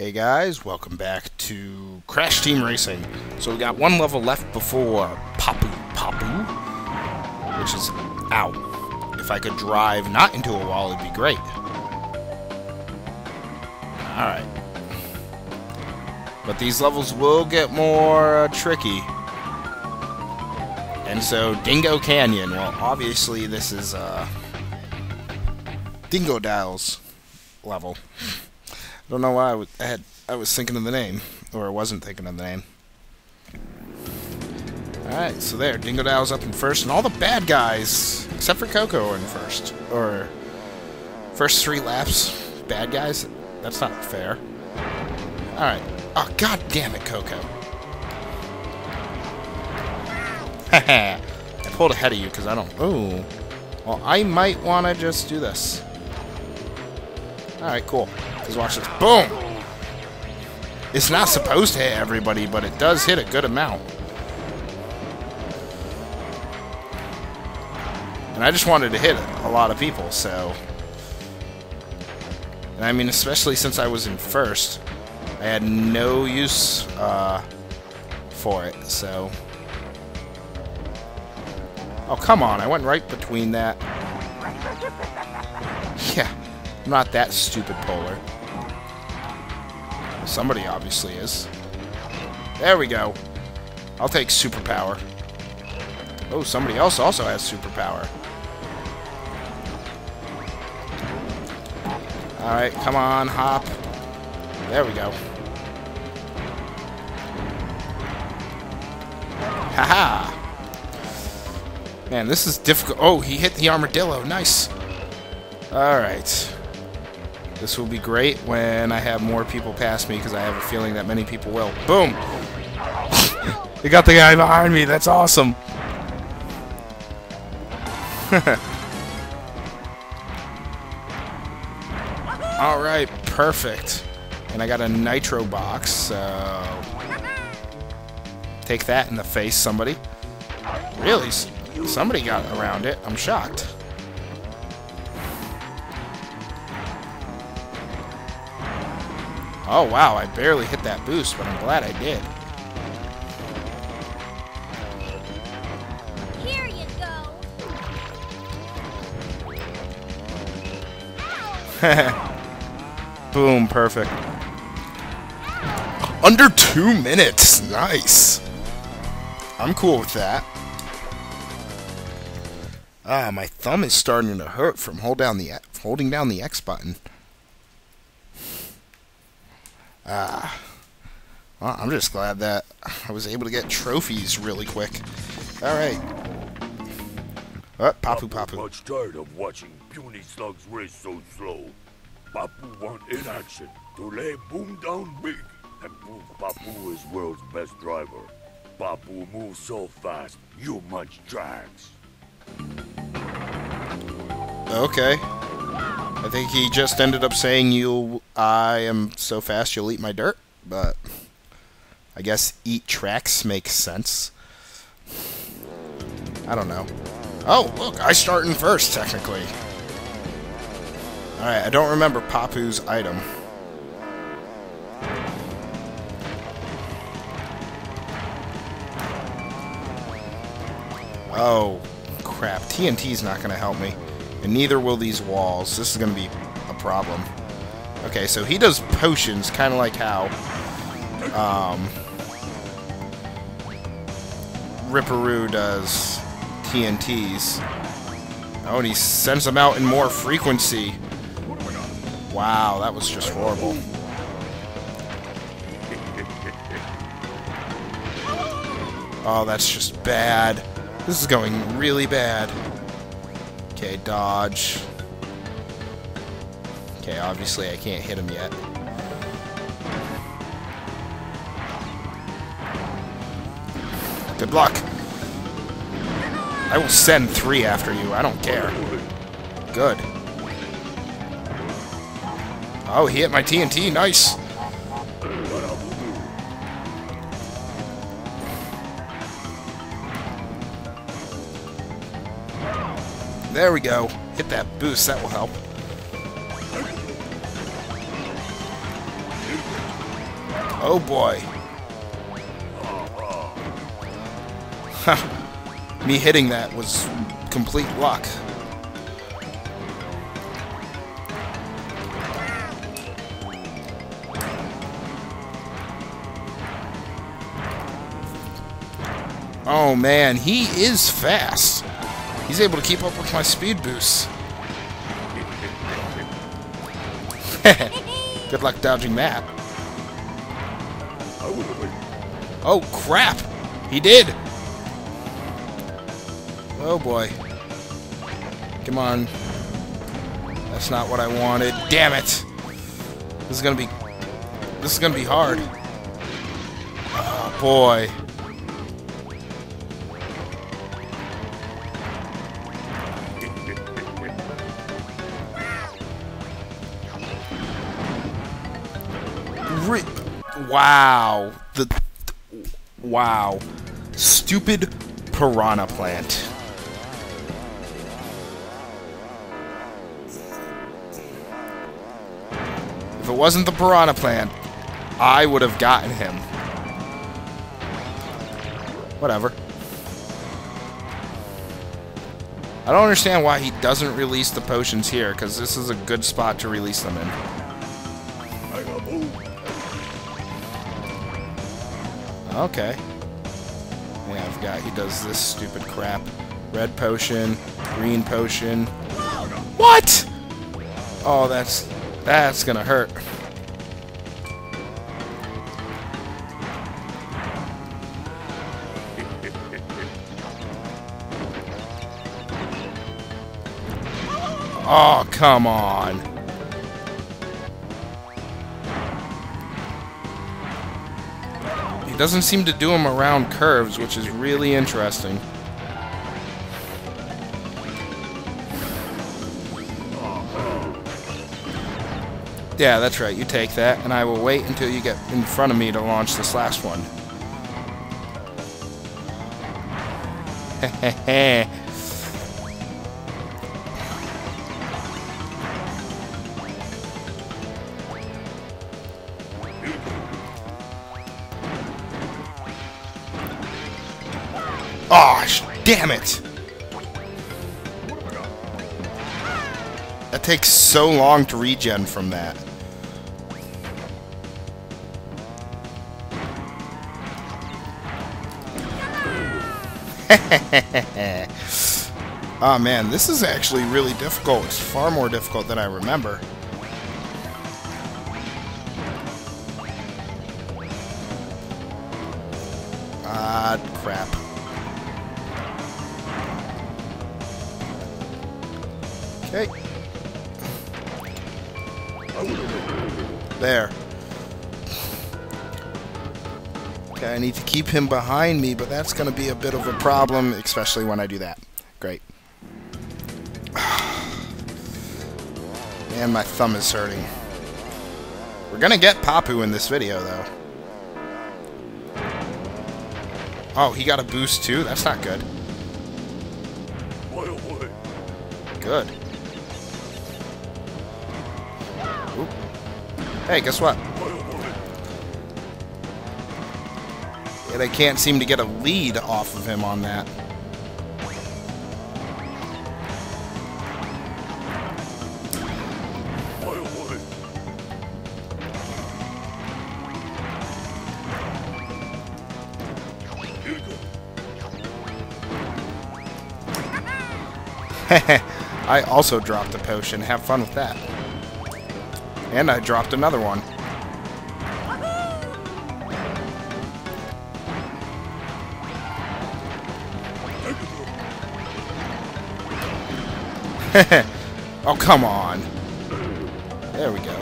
Hey guys, welcome back to Crash Team Racing. So we got one level left before Papu Papu, which is, ow. If I could drive not into a wall, it'd be great. Alright. But these levels will get more uh, tricky. And so, Dingo Canyon. Well, obviously this is, uh, Dingodile's level. I don't know why I was, I, had, I was thinking of the name, or I wasn't thinking of the name. Alright, so there, Dingodile's up in first, and all the bad guys, except for Coco, are in first. Or, first three laps, bad guys? That's not fair. Alright. Oh, god damn it, Coco. I pulled ahead of you because I don't... Ooh. Well, I might want to just do this. Alright, cool. Because watch this. Boom! It's not supposed to hit everybody, but it does hit a good amount. And I just wanted to hit a lot of people, so... And I mean, especially since I was in first, I had no use uh, for it, so... Oh, come on. I went right between that. Yeah. I'm not that stupid polar. Somebody obviously is. There we go. I'll take superpower. Oh, somebody else also has superpower. Alright, come on, hop. There we go. Haha! -ha. Man, this is difficult. Oh, he hit the armadillo. Nice. Alright. This will be great when I have more people pass me, because I have a feeling that many people will. Boom! you got the guy behind me. That's awesome. Alright, perfect. And I got a nitro box, so... Take that in the face, somebody. Really? Somebody got around it. I'm shocked. Oh, wow. I barely hit that boost, but I'm glad I did. Here you go. Boom. Perfect. Under two minutes. Nice. I'm cool with that. Ah, my thumb is starting to hurt from hold down the holding down the X button. Ah. Well, I'm just glad that I was able to get trophies really quick. Alright. Oh, Papu Papu. much tired of watching puny slugs race so slow. Papu want in action to lay boom down big and prove Papu is world's best driver. Papu moves so fast, you munch drags. Okay. I think he just ended up saying you I am so fast you'll eat my dirt, but I guess eat tracks makes sense. I don't know. Oh, look, I start in first, technically. Alright, I don't remember Papu's item. Oh, crap. TNT's not going to help me. And neither will these walls. This is going to be a problem. Okay, so he does potions, kind of like how um, Ripper Roo does TNTs. Oh, and he sends them out in more frequency. Wow, that was just horrible. Oh, that's just bad. This is going really bad. Okay, dodge. Okay, obviously I can't hit him yet. Good luck. I will send three after you. I don't care. Good. Oh, he hit my TNT. Nice. There we go. Hit that boost. That will help. Oh boy. Me hitting that was complete luck. Oh man, he is fast. He's able to keep up with my speed boosts. Good luck dodging that. Oh crap! He did! Oh boy. Come on. That's not what I wanted. Damn it! This is gonna be... This is gonna be hard. Oh boy. Wow. The... Wow. Stupid piranha plant. If it wasn't the piranha plant, I would have gotten him. Whatever. I don't understand why he doesn't release the potions here, because this is a good spot to release them in. Okay. Yeah, I've got, he does this stupid crap. Red potion, green potion. What? Oh, that's, that's gonna hurt. Oh, come on. Doesn't seem to do them around curves, which is really interesting. Yeah, that's right. You take that, and I will wait until you get in front of me to launch this last one. Oh, damn it! That takes so long to regen from that. oh man, this is actually really difficult. It's far more difficult than I remember. Ah, crap. There. Okay, I need to keep him behind me, but that's going to be a bit of a problem, especially when I do that. Great. Man, my thumb is hurting. We're going to get Papu in this video, though. Oh, he got a boost, too? That's not good. Good. Hey, guess what? And I can't seem to get a lead off of him on that. I also dropped a potion. Have fun with that. And I dropped another one. oh, come on. There we go.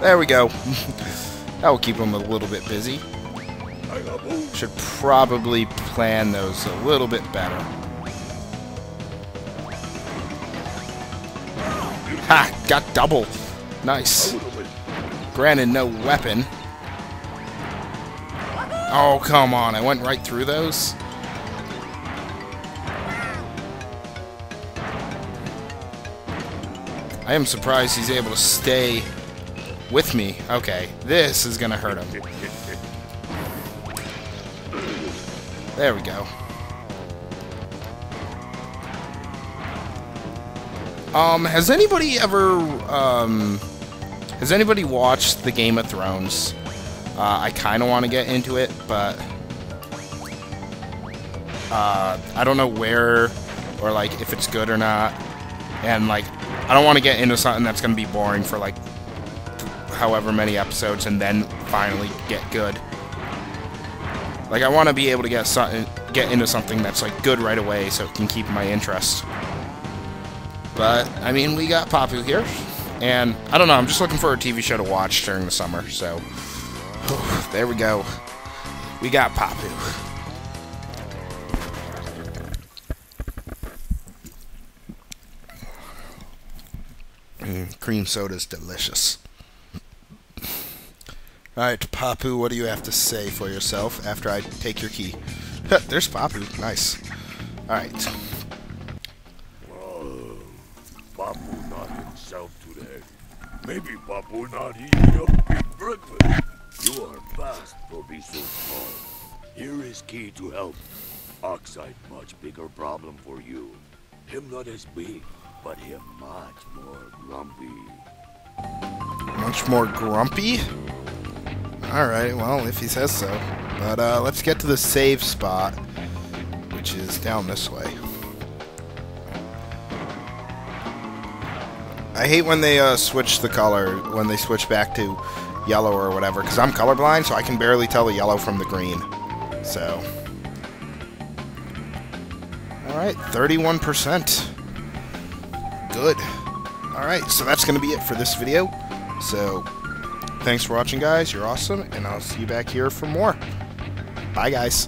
There we go. that will keep him a little bit busy. Should probably plan those a little bit better. Got double. Nice. Granted, no weapon. Oh, come on. I went right through those. I am surprised he's able to stay with me. Okay, this is gonna hurt him. There we go. Um, has anybody ever, um, has anybody watched the Game of Thrones? Uh, I kind of want to get into it, but uh, I don't know where or like if it's good or not. And like, I don't want to get into something that's going to be boring for like however many episodes and then finally get good. Like, I want to be able to get something, get into something that's like good right away, so it can keep my interest. But I mean, we got Papu here, and I don't know. I'm just looking for a TV show to watch during the summer. So there we go. We got Papu. Mm, cream soda's delicious. Alright, Papu, what do you have to say for yourself after I take your key? There's Papu. Nice. Alright. Oh, Papu not himself today. Maybe Papu not eating a big breakfast. You are fast for be so small. Here is key to help. Oxide much bigger problem for you. Him not as big, but him much more grumpy. Much more grumpy? Alright, well, if he says so. But uh, let's get to the save spot, which is down this way. I hate when they uh, switch the color, when they switch back to yellow or whatever, because I'm colorblind, so I can barely tell the yellow from the green. So. Alright, 31%. Good. Alright, so that's going to be it for this video. So, thanks for watching, guys. You're awesome, and I'll see you back here for more. Bye, guys.